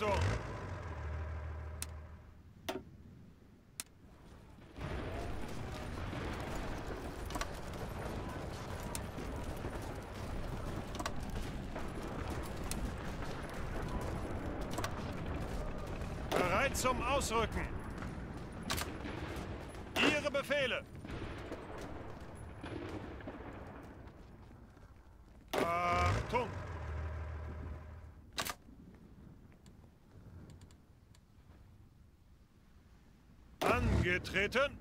Achtung! Bereit zum Ausrücken. Ihre Befehle. Achtung! Angetreten.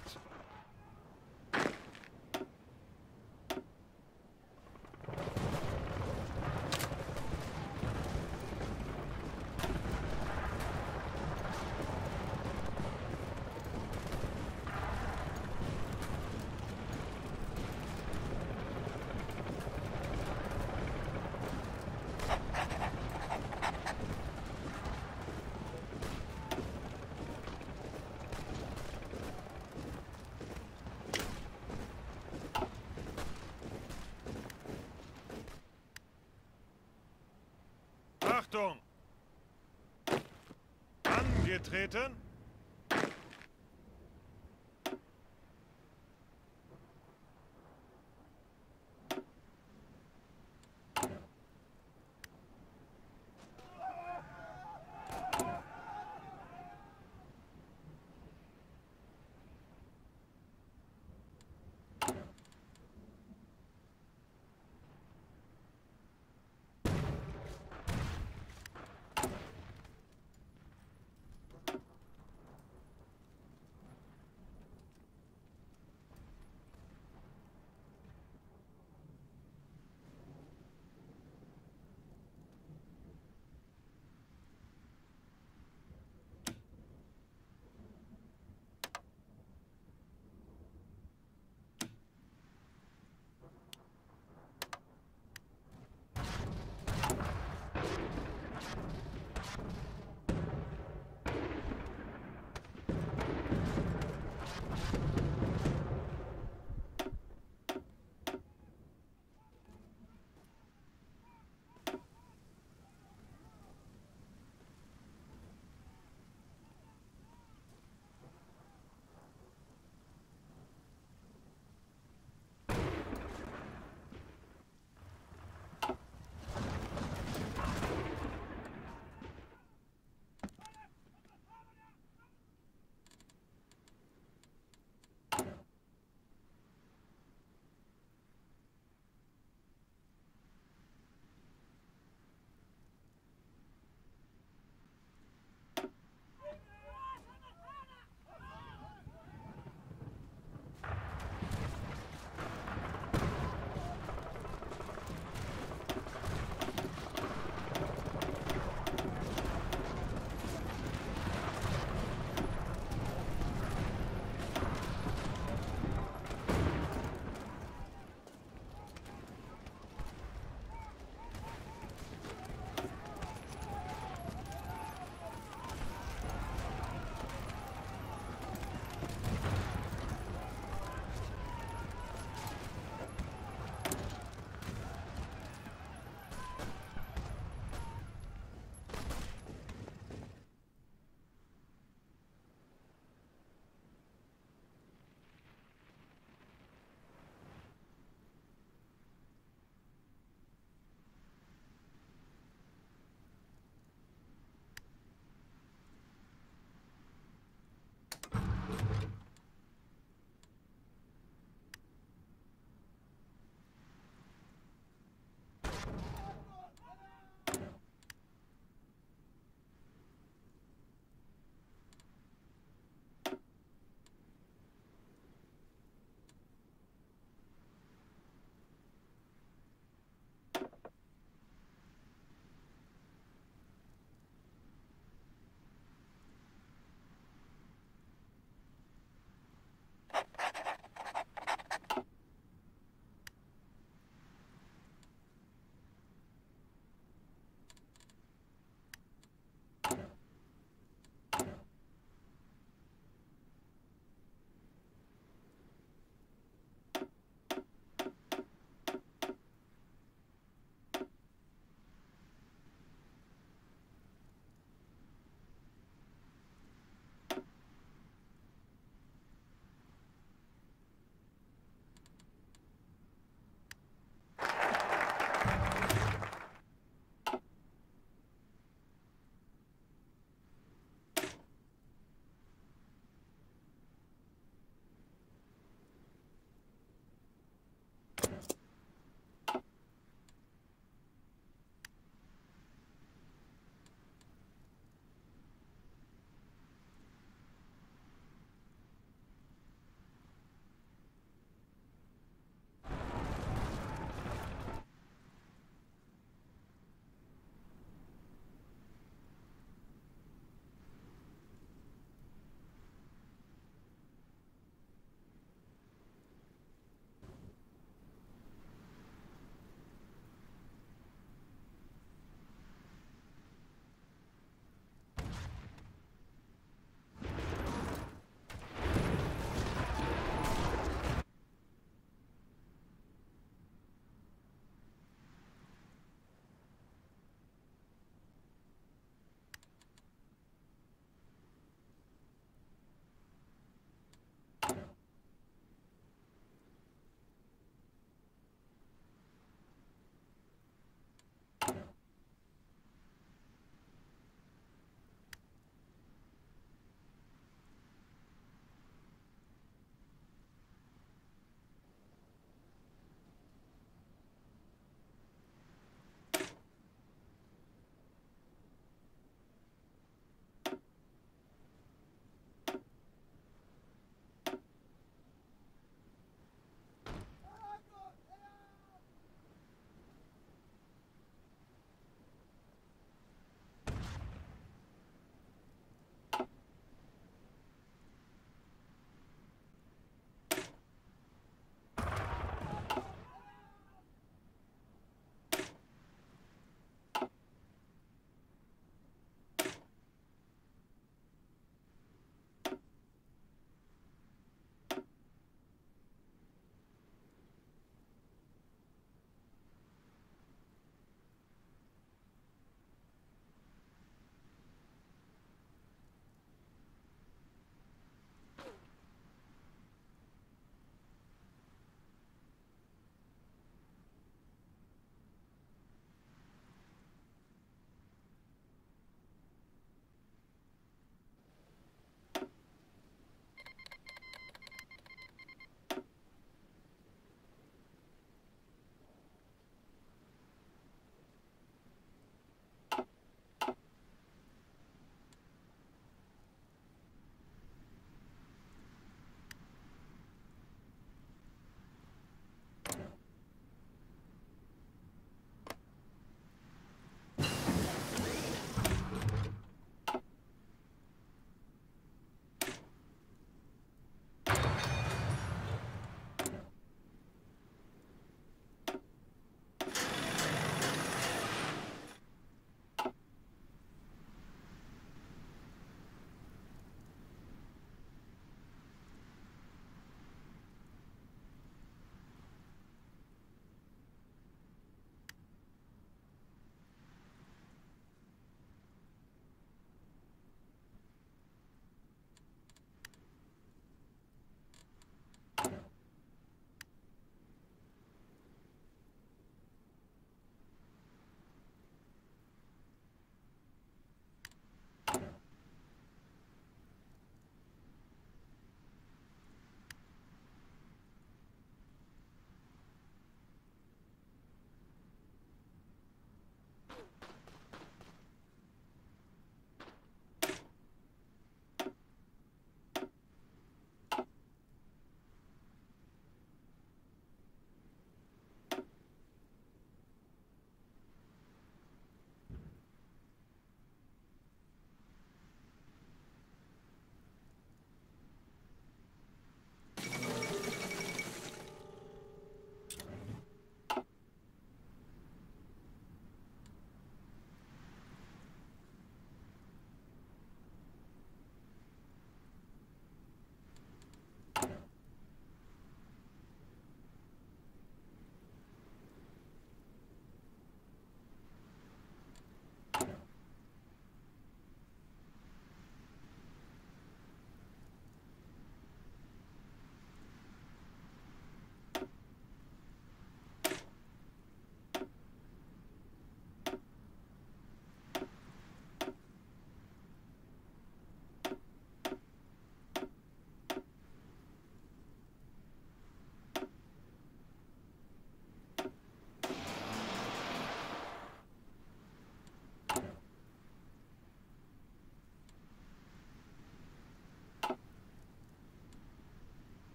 Bereit! Achtung! Angetreten.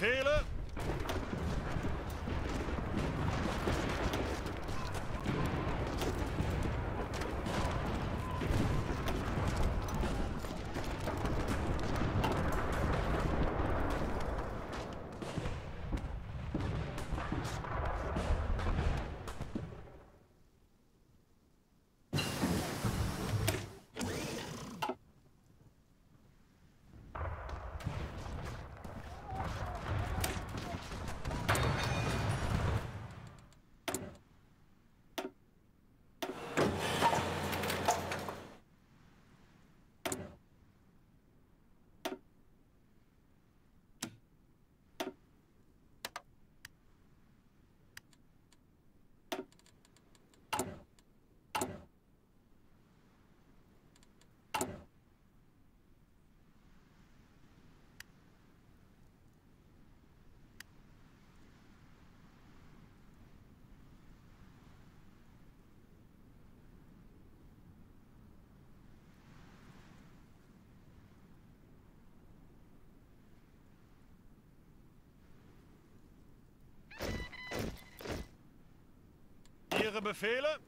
Befehle? Befehle?